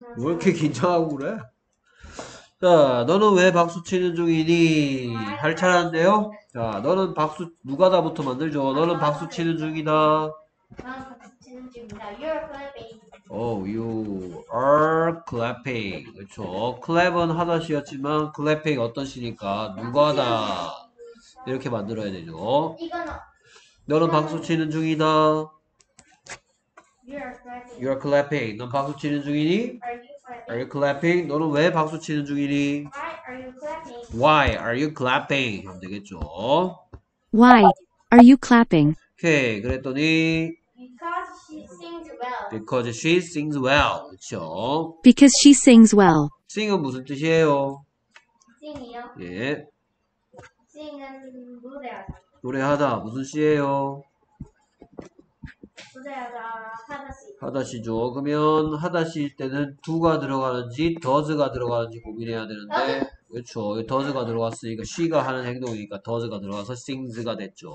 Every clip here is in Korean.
왜 이렇게 긴장하고 그래? 자, 너는 왜 박수 치는 중이니? 할 차례인데요? 자, 너는 박수, 누가 다부터 만들죠? 너는 박수 치는 중이다. clapping. Oh, you are clapping. 그렇죠. clap은 하다 시였지만 clapping 어떤 시니까 누가다. 이렇게 만들어야 되죠. 너는 박수 치는 중이다. You are clapping. 넌 박수 치는 중이니? Are you clapping? Are you clapping? 너는 왜 박수 치는 중이니? Why are you clapping? Why are you clapping? 하면 되겠죠. Why are you clapping? 오케이. 그랬더니 Because she sings well. because she sings well. 그렇죠. Because she sings well. sing은 무슨 뜻이에요? sing이요. 예. sing은 노래하다. 노래하다 무슨 시예요? 하다시. 하다시 죠. 그러면 하다시일 때는 do가 들어가는지 does가 들어가는지 고민해야 되는데 그렇죠. does가 들어갔으니까 she가 하는 행동이니까 does가 들어가서 sings가 됐죠.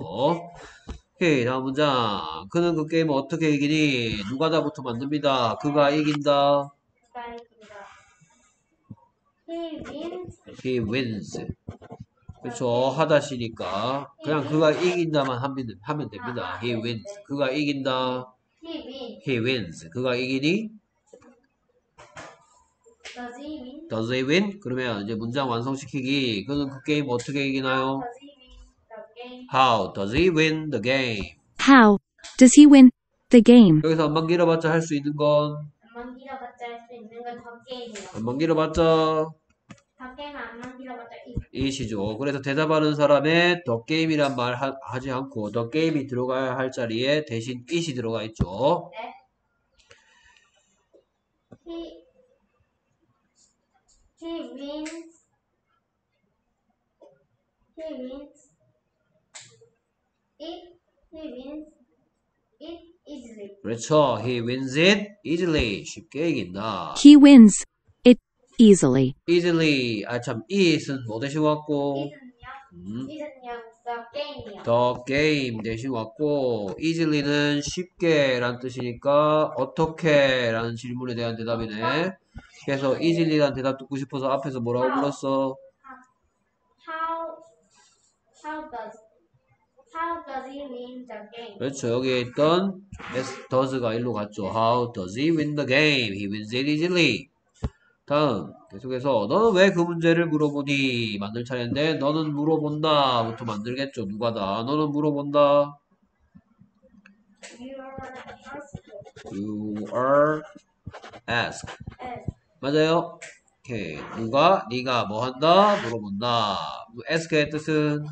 오케이 다음 문장. 그는 그 게임을 어떻게 이기니? 누가 다부터 만듭니다. 그가 이긴다. He wins. He wins. 그렇죠. 하다시니까 그냥 그가 이긴다만 하면, 하면 됩니다. He wins. 그가 이긴다. He wins. 그가 이기니? Does he win? Does he win? 그러면 이제 문장 완성시키기. 그는 그 게임 어떻게 이기나요? How does he win the game? How does he win the game? 여기서 안만 길어봤자 할 수 있는 건 안만 길어봤자 할 수 있는 건 더 게임이요. 안만 길어봤자 더 안만 이. 이시죠. 그래서 대답하는 사람의 the game이란 말 하, 하지 않고 the game이 들어가야 할 자리에 대신 it이 들어가 있죠. He he wins. He wins. It he wins. It easily. 그렇죠. He wins it easily. 쉽게 이긴다. He wins easily. easily. 아, 참, it은 뭐 대신 왔고? 음? The game이요. the game 대신 왔고, easily는 쉽게 라는 뜻이니까, 어떻게 라는 질문에 대한 대답이네. 그래서 easily 라는 대답 듣고 싶어서 앞에서 뭐라고 불렀어? How how does how does he win the game? 그렇죠. 여기에 있던 does가 일로 갔죠. How does he win the game? He wins it easily. 다음 계속해서 너는 왜 그 문제를 물어보니? 만들 차례인데 너는 물어본다 부터 만들겠죠. 누가다? 너는 물어본다. You are ask. as 맞아요. 오케이. 누가? 네가 뭐 한다? 물어본다. ask의 뜻은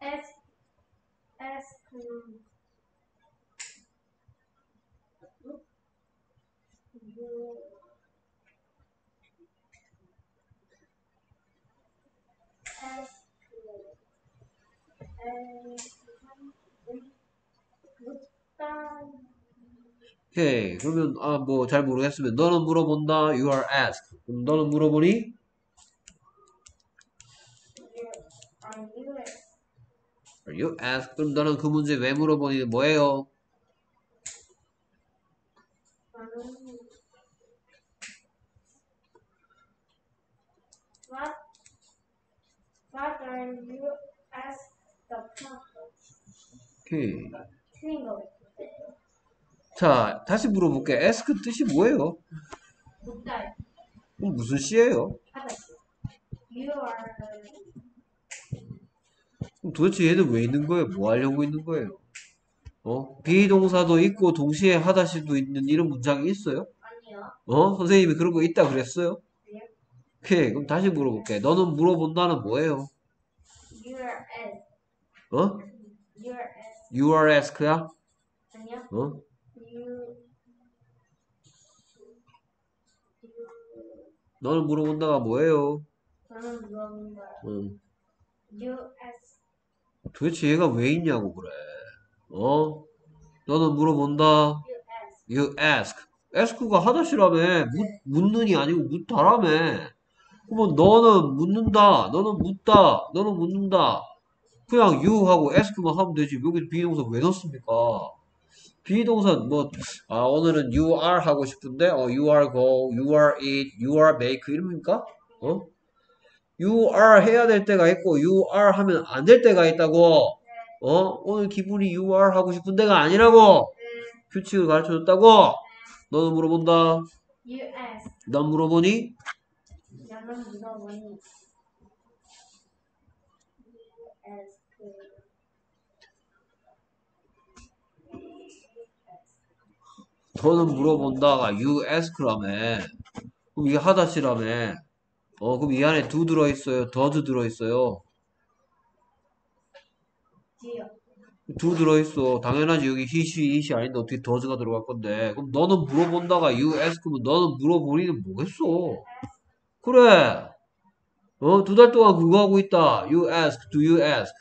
as as um, you as 묻다 오케이. 그러면 아 뭐 잘 모르겠으면 너는 물어본다. You are asked. 그럼 너는 물어보니? are you asked? 그럼 너는 그 문제 왜 물어보니? 뭐예요? What what are you? 오케이. 거 자, 다시 물어볼게. ask 뜻이 뭐예요? 묻다 그럼 무슨 시예요? 하다 You are 그럼 도대체 얘는 왜 있는 거예요? 뭐 하려고 있는 거예요? 어? 비동사도 있고 동시에 하다시도 있는 이런 문장이 있어요? 아니요 어? 선생님이 그런 거 있다 그랬어요? 네. 오케이. 그럼 다시 물어볼게. 너는 물어본다는 뭐예요? You are as 어? You are as You are ask야? 아니요 어? You 너는 물어본다가 뭐예요? 저는 물어본 거야 응. You as 도대체 얘가 왜 있냐고 그래. 어? 너는 물어본다. You You as ask. ask가 하다시라며. 묻, 묻는이 아니고 묻다라며. 그러면 너는 묻는다. 너는 묻다. 너는 묻는다. 그냥 you 하고 ask만 하면 되지. 여기 비동사 왜 넣습니까? 비동사 뭐 아, 오늘은 you are 하고 싶은데 어, you are go, you are eat, you are make 이럽니까? 어? you are 해야 될 때가 있고 you are 하면 안 될 때가 있다고. 어? 오늘 기분이 you are 하고 싶은 데가 아니라고. 규칙을 가르쳐 줬다고. 너는 물어본다. 넌 물어보니? 너는 물어본다가 you ask라며. 그럼 이게 하다시라며. 어, 그럼 이 안에 do 들어있어요. does 들어있어요. do 들어있어. 당연하지. 여기 he, she, it이 아닌데 어떻게 does가 들어갈 건데. 그럼 너는 물어본다가 you ask면 너는 물어보니는 뭐겠어? 그래. 어, 두 달 동안 그거 하고 있다. You ask, do you ask?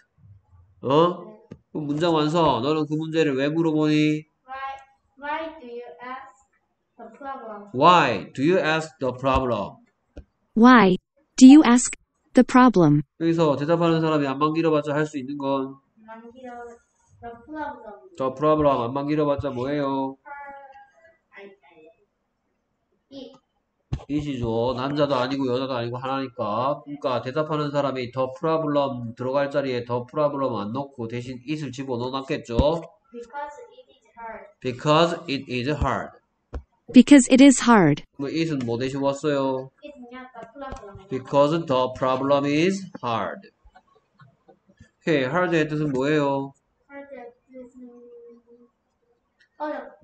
어? 그럼 문장 완성. 너는 그 문제를 왜 물어보니? Why why do you ask the problem? Why do you ask the problem? Why do you ask the problem? 여기서 대답하는 사람이 안만 길어봤자 할 수 있는 건 the problem. 저 problem 안만 길어봤자 뭐예요? 이 이시죠. 남자도 아니고 여자도 아니고 하나니까. 그러니까 대답하는 사람이 더 프라블럼 들어갈 자리에 더 프라블럼 안 넣고 대신 it을 집어넣어 놨겠죠. because it is hard. Because it is hard. It it은 뭐 대신 왔어요? Because the problem is hard. 오케이, hard의 뜻은 뭐예요? hard 뜻은 어렵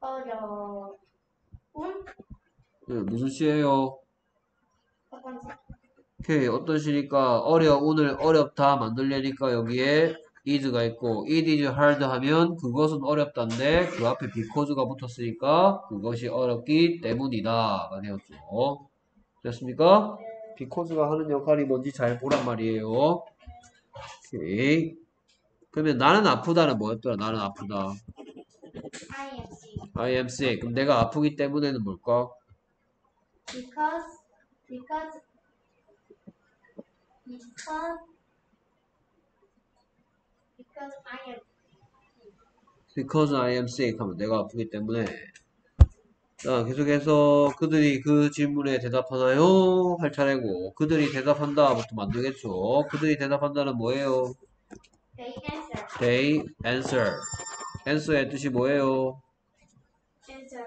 어려 운 네, 무슨 시예요? 오케이, 어떤 시니까 어려운을 어렵다 만들려니까 여기에 is가 있고 it is hard 하면 그것은 어렵다인데 그 앞에 because가 붙었으니까 그것이 어렵기 때문이다가 되었죠. 됐습니까? because가 하는 역할이 뭔지 잘 보란 말이에요. 오케이. 그러면 나는 아프다는 뭐였더라? 나는 아프다. IMC I am sick. 그럼 내가 아프기 때문에는 뭘까? because because because because I am Because I am sick 하면 내가 아프기 때문에 자 계속해서 그들이 그 질문에 대답하나요? 할 차례고 그들이 대답한다부터 만들겠죠 그들이 대답한다는 뭐예요? they answer They answer answer의 뜻이 뭐예요? Answer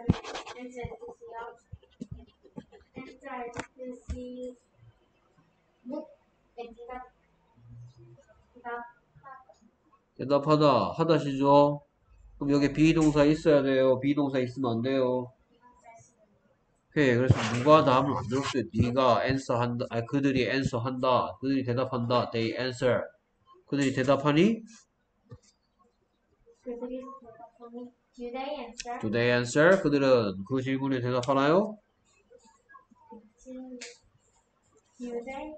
answer 뜻이요 answer 뜻이 묻 대답 대답 대답하다 하다시죠? 그럼 여기 비동사 있어야 돼요. 비동사 있으면 안 돼요. 오케이 그래서 누가 답을 만들었어요 네가 answer 한다 아니 그들이 answer 한다 그들이 대답한다 they answer. 그들이 대답하니? 그들이 대답하니 do they answer Do they answer? 그들은 그 질문에 대답하나요? Do they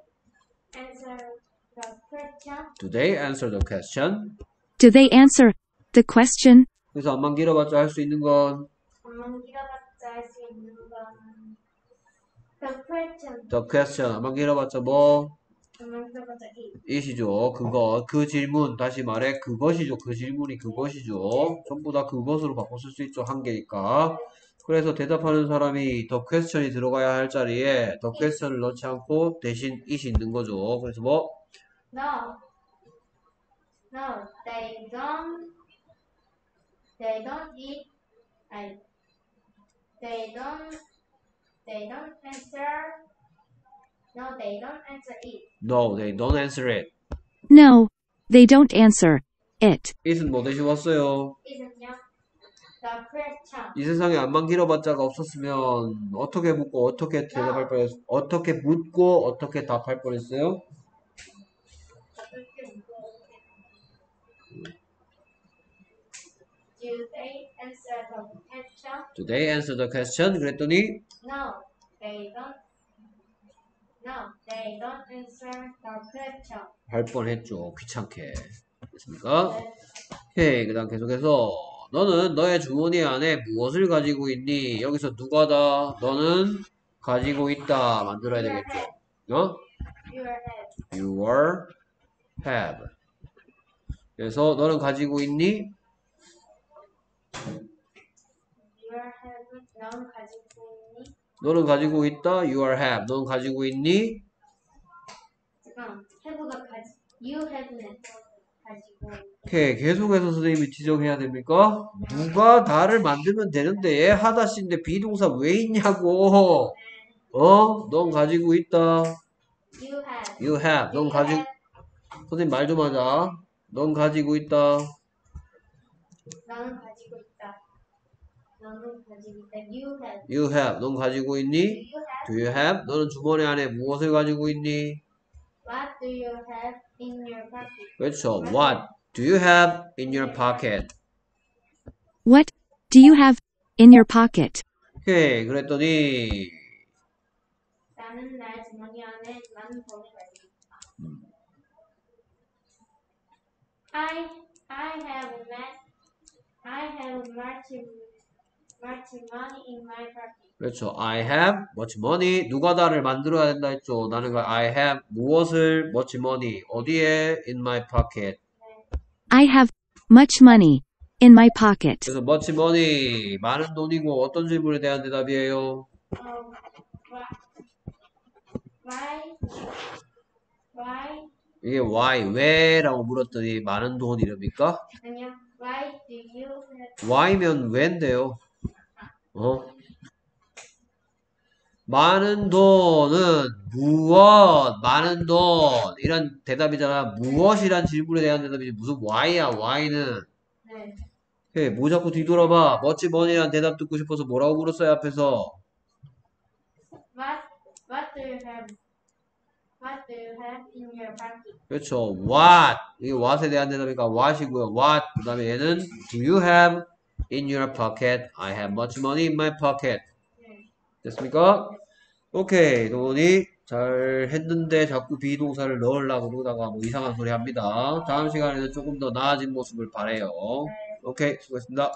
answer the question? Do they answer the question? Do they answer the question? 그래서 안만 길어봤자 할 수 있는 건 한번 길어봤자 할 수 있는 건 the question. the question. 안만 길어봤자 뭐? 이시죠. 그거. 그 질문. 다시 말해. 그것이죠. 그 질문이 그것이죠. 전부 다 그것으로 바꿔 쓸 수 있죠. 한 개니까. 그래서 대답하는 사람이 the question이 들어가야 할 자리에 the question을 넣지 않고 대신 it이 있는 거죠. 그래서 뭐? No. No, they don't. They don't eat. I. They don't. They don't answer. No, they don't answer it. No, they don't answer it. No, they don't answer it. it은 뭐 대신 왔어요? Isn't the question? 이 세상에 안만 길어봤자가 없었으면 어떻게 묻고 어떻게 대답할 뻔했 어떻게 묻고 어떻게 답할 뻔했어요? Do they answer the question? Do they answer the question? 그랬더니 No, they don't. They don't answer the question. 할 뻔했죠. 귀찮게. 됐습니까? 오케이. 그 다음 계속해서 너는 너의 주머니 안에 무엇을 가지고 있니? 여기서 누가다? 너는 가지고 있다. 만들어야 되겠죠. 어? Your head. Your have. 그래서 너는? You are 가지고 있니? 너는 가지고 있다. You are have. 너는 가지고 있니? 잠깐. have가 가지. You have는 가지고. 있- 오케이. 계속해서 선생님이 지적해야 됩니까? 누가 다를 만들면 되는데 하다 씨인데 비동사 왜 있냐고. 어? 넌 가지고 있다. You have. You have. 넌 가지고. 선생님 말 좀 하자. 넌 가지고 있다. 나는 가지고 있다. 너는 가지고 있다. You have. You have. 넌 가지고 있니? Do you have? Do you have? 너는 주머니 안에 무엇을 가지고 있니? What do you have in your pocket? 그렇죠. What do you have in your pocket? What do you have in your pocket? 오케이. 그랬더니 나는 나의 주머니 안에 많은 돈을 가지고 있다. I I have met I have much much money in my pocket. 그렇죠. I have much money. 누가 다를 만들어야 된다 했죠. 나는 그 I have 무엇을 much money 어디에 in my pocket. I have much money in my pocket. 그래서 much money 많은 돈이고 어떤 질문에 대한 대답이에요? Um, why why 이게 why 왜라고 물었더니 많은 돈 이럽니까? 아니요. Why do you have why면 왜인데요. 어? 많은 돈은 무엇? 많은 돈 이런 대답이잖아. 무엇이란 질문에 대한 대답이지 무슨 why야? why는 네. 해, 뭐 자꾸 뒤돌아봐. much money란 대답 듣고 싶어서 뭐라고 물었어요 앞에서? What what do you have What do you have in your pocket? 그렇죠. What 이게 what에 대한 대답이니까 what이고요. What 그 다음에 얘는 Do you have in your pocket? I have much money in my pocket. 네. 됐습니까? 오케이. 도헌이 잘 했는데 자꾸 비동사를 넣으려고 그러다가 뭐 이상한 소리 합니다. 다음 시간에는 조금 더 나아진 모습을 바래요. 오케이. 수고했습니다.